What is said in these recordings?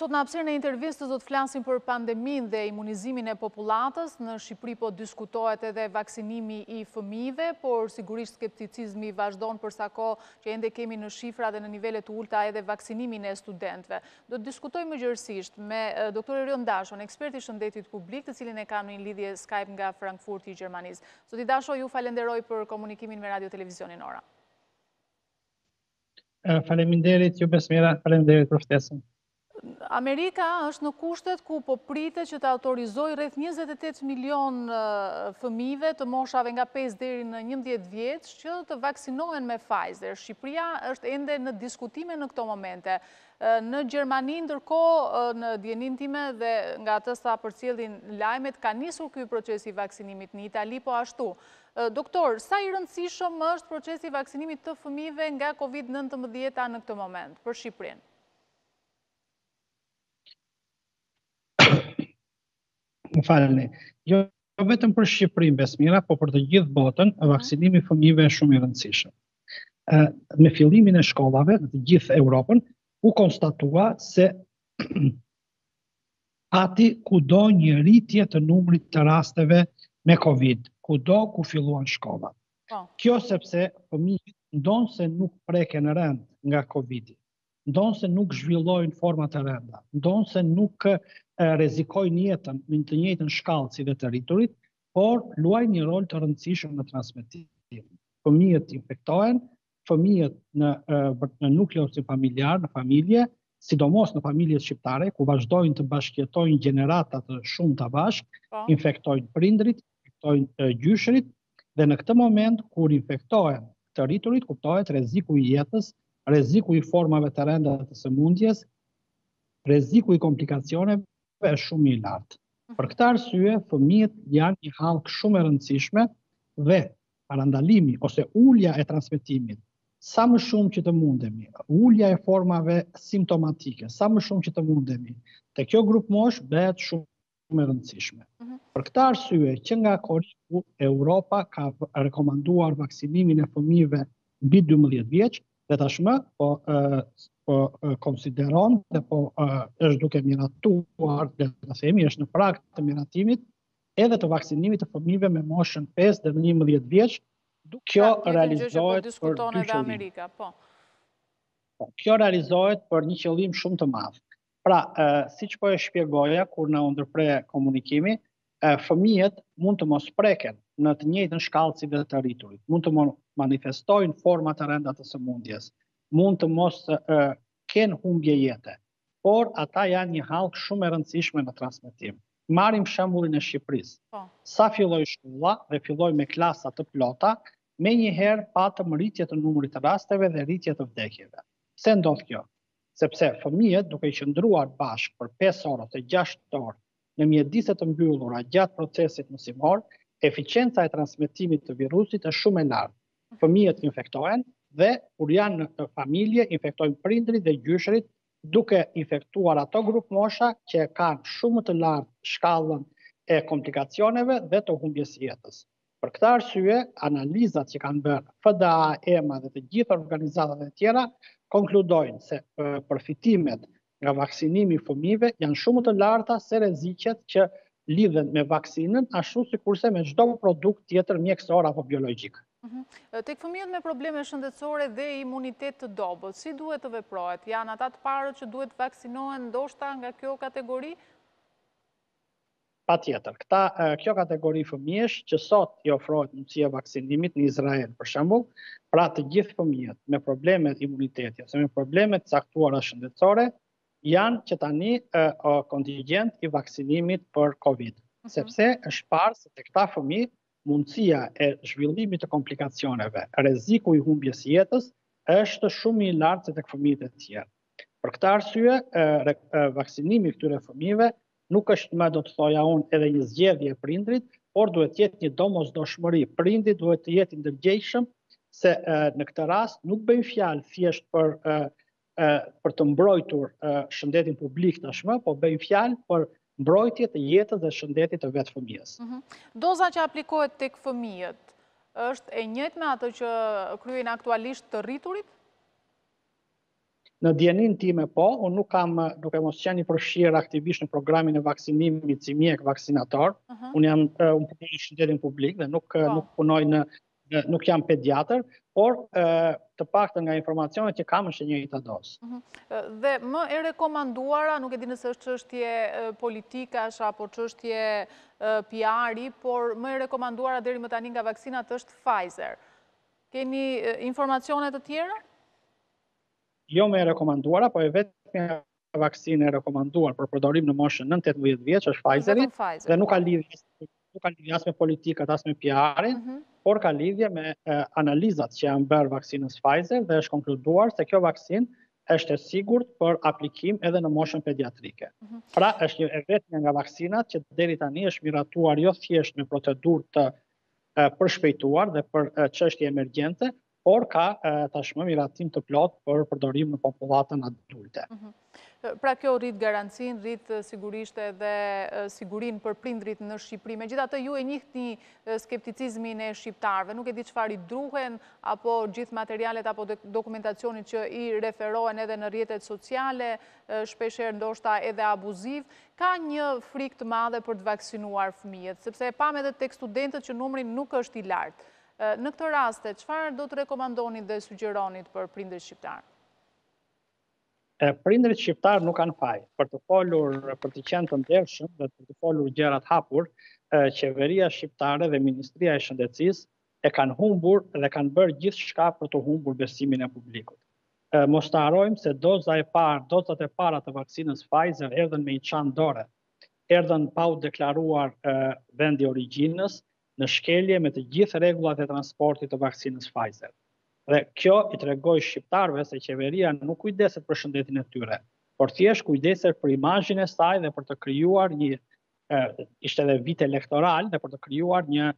Sot në hapësirën e intervistës do të flasim për pandeminë dhe imunizimin e popullatës. Në Shqipëri po diskutohet edhe vaksinimi i fëmijëve, por sigurisht skepticizmi vazhdon për sa kohë që ende kemi në shifra dhe në nivele të ulëta edhe vaksinimin e studentëve. Do të diskutojmë më gjerësisht me doktor Erion Dashon, ekspert i shëndetit publik, të cilin e kam në një lidhje Skype nga Frankfurti i Gjermanisë. Zoti Dasho, ju falenderoj për komunikimin me Radio Televizionin Ora. Faleminderit ju Besmira, faleminderit për ftesën. Amerika është në kushtet ku po pritet që të autorizojë rreth 28 milion fëmijëve të moshave nga 5 deri në 11 vjeç që të vaksinohen me Pfizer. Shqipëria është ende në diskutime në këto momente. Në Gjermani ndërkohë në dijeninë time dhe nga ato sa përcjellin lajmet ka nisur ky proces i vaksinimit në Itali po ashtu. Doktor, sa i rëndësishëm është procesi i vaksinimit të fëmijëve nga covid nëntëmbëdhjetë në këtë moment, për Shqipërinë? Më falni. Jo vetëm për Shqipërinë, Besmira, po për të gjithë botën, mhm. vaksinimi i fëmijëve është shumë i rëndësishëm. Ë me fillimin e shkollave në të gjithë Europën u konstatua se Pati kudo një rritje të numrit të rasteve me Covid, kudo ku filluan shkollat. Po. Kjo sepse fëmijët ndonëse nuk preken rëndë nga Covid-i, ndonëse nuk zhvillojnë forma të rënda, ndonëse nuk rrezikojnë jetën në të njëjtën shkallë si edhe të rriturit, por luajnë një rol të rëndësishëm në transmetim. Fëmijët infektohen fëmijët në në nukleusin familjar, në familje, sidomos në familjet shqiptare, ku vazhdojnë të bashkëjetojnë gjenerata të shumta bashkë. Po. infektojnë prindërit, infektojnë gjyshërit, dhe në këtë moment, kur infektohen të rriturit, kuptohet rreziku i jetës, rreziku i formave të rënda të sëmundjes, rreziku i komplikacioneve është shumë i lartë. Për këtë arsye, fëmijët janë një hallkë shumë e rëndësishme dhe parandalimi ose ulja e transmetimit, sa më shumë që të mundemi, ulja e formave simptomatike, sa më shumë që të mundemi, te kjo grupmoshë bëhet shumë e rëndësishme. Mhm. Për këtë arsye, që nga korriku, Europa ka rekomanduar vaksinimin e fëmijëve mbi 12 vjeç, dhe tashmë po, po konsideron dhe po është duke miratuar, le të themi, është në prag të miratimit, edhe të vaksinimit të fëmijëve me moshën pesë dhe njëmbëdhjetë vjeç, kjo pra, realizohet për dy qëllime. Po. Po, kjo realizohet për një qëllim shumë të madh. Pra, siç po e shpjegoja kur na u ndërpre komunikimi, fëmijët mund të mos preken në të njëjtën shkallë si dhe të rriturit, mund të manifestojnë forma të rënda të sëmundjes, mund të mos kenë humbje jete, por ata janë një hallkë shumë e rëndësishme në transmetim. Marrim shembullin e Shqipërisë. Po. Sa filloi shkolla dhe filloi me klasa të plota, menjëherë patëm rritje të numrit të rasteve dhe rritje të vdekjeve. Pse ndodh kjo? Sepse fëmijët duke qëndruar bashkë për 5 orë ose 6 orë në mjedise të mbyllura gjatë procesit mësimor, efiçienca e transmetimit të virusit është shumë e lartë. Fëmijët infektohen dhe kur janë në familje infektojnë prindërit dhe gjyshërit duke infektuar ato grupmosha që e kanë shumë më të lartë shkallën e komplikacioneve dhe të humbjes së jetës. Për këtë arsye, analizat që kanë bërë FDA, EMA dhe të gjitha organizatat e tjera konkludojnë se përfitimet nga vaksinimi i fëmijëve janë shumë më të larta se rreziqet që lidhen me vaksinën, ashtu sikurse me çdo produkt tjetër mjekësor apo biologjik. Mhm. Tek fëmijët me probleme shëndetësore dhe imunitet të dobët, si duhet të veprohet? Janë ata të parët që duhet vaksinohen ndoshta nga kjo kategori? Patjetër, kjo kategori fëmijësh që sot i ofrohet mundësia e vaksinimit në Izrael, për shembull, pra të gjithë fëmijët me probleme imuniteti ose me probleme të caktuara shëndetësore, janë që tani kontingjent i vaksinimit për Covid, mhm. sepse është parë se tek këta fëmijë mundësia e zhvillimit të komplikacioneve, rreziku i humbjes së jetës është shumë i lartë se tek fëmijët e tjerë. Për këtë arsye, vaksinimi i këtyre fëmijëve Nuk është më, do të thoja unë, edhe një zgjedhje e prindërit, por duhet të jetë një domosdoshmëri. Prindi duhet të jetë i ndërgjegjshëm se në këtë rast nuk bëjmë fjalë thjesht për për të mbrojtur shëndetin publik tashmë, po bëjmë fjalë për mbrojtje të jetës dhe shëndetit të vetë fëmijës. Mhm. Doza që aplikohet tek fëmijët është e njëjtë me atë që kryejnë aktualisht të rriturit? Në dijenin time po, unë nuk kam duke mos qenë i përfshirë aktivisht në programin e vaksinimit si mjek vaksinator. Mhm. Unë jam unë punoj në shëndetin publik dhe nuk po. nuk punoj në nuk jam pediatër, por të paktën nga informacionet që kam është e njëjta dozë. Mhm. Dhe më e rekomanduara, nuk e di nëse është çështje politikash apo çështje PR-i, por më e rekomanduara deri më tani nga vaksinat është Pfizer. Keni informacione të tjera? jo më e rekomanduara, po e vetmja vaksinë e rekomanduar për përdorim në moshën nën 18 vjeç është Pfizer-i dhe nuk ka lidhje nuk ka lidhje as me politikat, as me PR-in, mhm. por ka lidhje me analizat që janë bërë vaksinës Pfizer dhe është konkluduar se kjo vaksinë është e sigurt për aplikim edhe në moshën pediatrike. Mhm. Pra, është e vetmja nga vaksinat që deri tani është miratuar jo thjesht me procedurë të përshpejtuar dhe për çështje emergjente, por ka tashmë miratim të plotë për përdorim në popullatën adulte. Mhm. Pra kjo rrit garancinë, rrit sigurisht edhe sigurinë për prindërit në Shqipëri. Megjithatë ju e njihni skepticizmin e shqiptarëve, nuk e di çfarë i druhen, apo gjithë materialet, apo dokumentacionin që i referohen edhe në rrjetet sociale, shpeshherë ndoshta edhe abuziv, ka një frikë të madhe për të vaksinuar fëmijët, sepse e pamë edhe tek studentët që numri nuk është i lartë. Në këto raste, çfarë do të rekomandonit dhe sugjeronit për prindërit shqiptarë? Prindërit shqiptarë nuk kanë faj. Për të folur, për të qenë të ndershëm dhe për të folur gjërat hapur, qeveria shqiptare dhe Ministria e Shëndetësisë e kanë humbur dhe kanë bërë gjithçka për të humbur besimin e publikut. Mos të harrojmë se doza e parë, dozat e para të vaksinës Pfizer erdhën me një çantë dore, erdhën pa u deklaruar vendi i origjinës, në shkelje me të gjitha rregullat e transportit të vaksinës Pfizer. Dhe kjo i tregoi shqiptarëve se qeveria nuk kujdeset për shëndetin e tyre, por thjesht kujdeset për imazhin e saj dhe për të krijuar një ishte edhe vit elektoral dhe për të krijuar një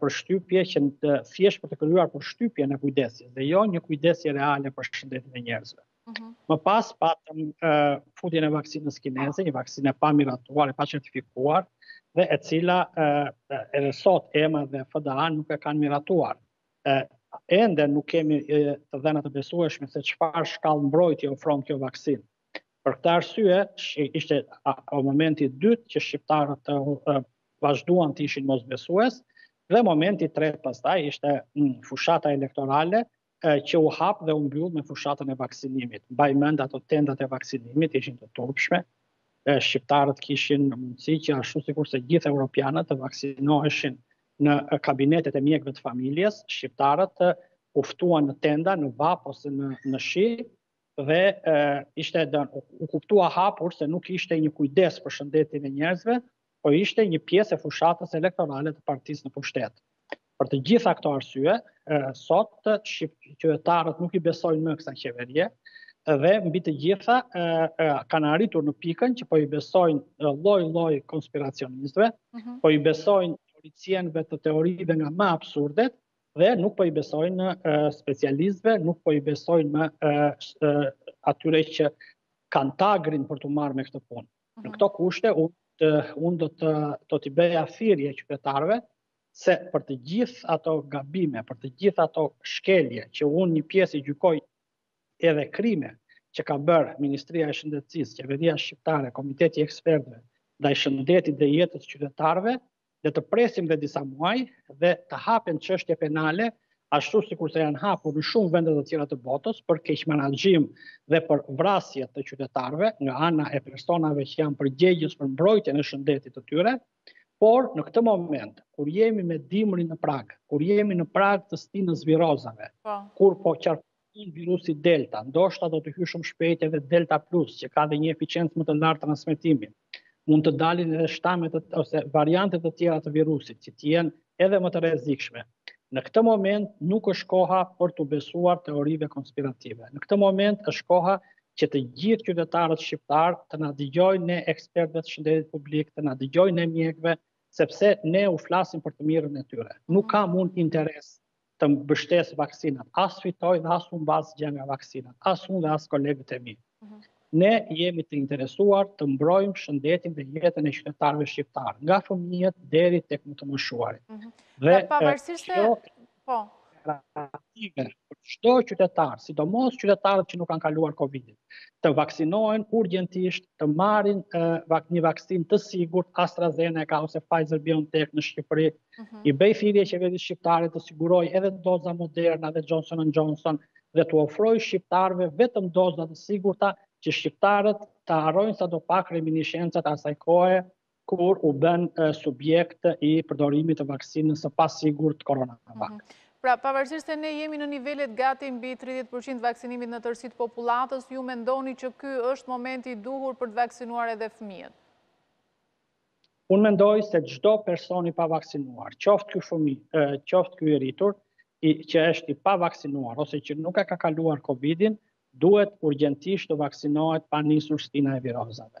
përshtypje që në të thjesht për të krijuar përshtypjen e kujdesjes dhe jo një kujdesje reale për shëndetin e njerëzve. Më pas patëm futjen e vaksinës kineze, një vaksinë e pamiratuar, e pacertifikuar, dhe e cila edhe sot EMA dhe FDA nuk e kanë miratuar. Ende nuk kemi të dhëna të besueshme se çfarë shkalle mbrojtjeje ofron kjo vaksinë. Për këtë arsye, ishte o momenti i dytë që shqiptarët të vazhduan të ishin mosbesues, dhe momenti i tretë pastaj ishte fushata elektorale, që u hap dhe u mbyll me fushatën e vaksinimit. Mbaj mend ato tendat e vaksinimit ishin të turpshme. E, shqiptarët kishin mundësi që ashtu sikurse gjithë europianët të vaksinoheshin në kabinetet e mjekëve të familjes, shqiptarët u ftuan në tenda, në vapë ose në, në shi, dhe e, ishte dën, u kuptua hapur se nuk ishte një kujdes për shëndetin e njerëzve, po ishte një pjesë e fushatës elektorale të partisë në pushtet. Për të gjitha këto arsye, sot qytetarët nuk i besojnë më kësaj qeverie, dhe mbi të gjitha kanë arritur në pikën që po i besojnë lloj-lloj konspiracionistëve, mhm. po i besojnë teoricienëve të teorive nga më absurdet, dhe nuk po i besojnë specialistëve, nuk po i besojnë më atyre që kanë tagrin për t'u marrë me këtë punë. Në këto kushte, unë do të do t'i bëja thirrje qytetarëve se për të gjithë ato gabime, për të gjithë ato shkelje që unë një pjesë i gjykoj edhe krime që ka bërë Ministria e Shëndetësisë, Qeveria Shqiptare, Komiteti i Ekspertëve, ndaj shëndetit dhe jetës së qytetarëve, Le të presim dhe disa muaj dhe të hapen çështje penale ashtu sikurse janë hapur në shumë vende të tjera të botës për keqmenaxhim dhe për vrasje të qytetarëve nga ana e personave që janë përgjegjës për mbrojtjen e shëndetit të tyre, por në këtë moment, kur jemi me dimrin në prag, kur jemi në prag të stinës së virozave, po. kur po qarë i virusit Delta, ndoshta do të hyjë shumë shpejt edhe Delta Plus, që ka dhe një eficiencë më të lartë transmetimi. Mund të dalin edhe shtame të, ose variante të tjera të virusit, që të jenë edhe më të rrezikshme. Në këtë moment nuk është koha për t'u besuar teorive konspirative. Në këtë moment është koha që të gjithë qytetarët shqiptarë të na dëgjojnë ne ekspertëve të shëndetit publik, të na dëgjojnë ne mjekëve, sepse ne u flasim për të mirën e tyre. Nuk ka mund interes të mbështes vaksinat. As fitoj dhe as humbas gjë nga vaksinat. As unë dhe as kolegët e mi. Mhm. Ne jemi të interesuar të mbrojmë shëndetin dhe jetën e qytetarëve shqiptarë, nga fëmijët deri tek më të moshuarit. Mhm. Dhe pra, pavarësisht se po alternative për çdo qytetar, sidomos qytetarët që nuk kanë kaluar Covid-in, të vaksinohen urgjentisht, të marrin një vaksinë të sigurt AstraZeneca ose Pfizer BioNTech në Shqipëri, Mhm. I bëj thirrje qeverisë shqiptare të sigurojë edhe doza Moderna dhe Johnson and Johnson dhe t'u ofrojë shqiptarëve vetëm doza të sigurta që shqiptarët të harrojnë sadopak reminishencat e asaj kohe kur u bënë subjekt i përdorimit të vaksinës së pasigurt CoronaVac. Mhm. Pra, pavarësisht se ne jemi në nivelet gati mbi 30% vaksinimit në tërësi të popullatës, ju mendoni që ky është momenti i duhur për të vaksinuar edhe fëmijët? Unë mendoj se çdo person i pavaksinuar, qoftë ky fëmijë, qoftë ky i rritur, i, që është i pavaksinuar ose që nuk e ka kaluar Covidin, duhet urgjentisht të vaksinohet pa nisur stina e virozave.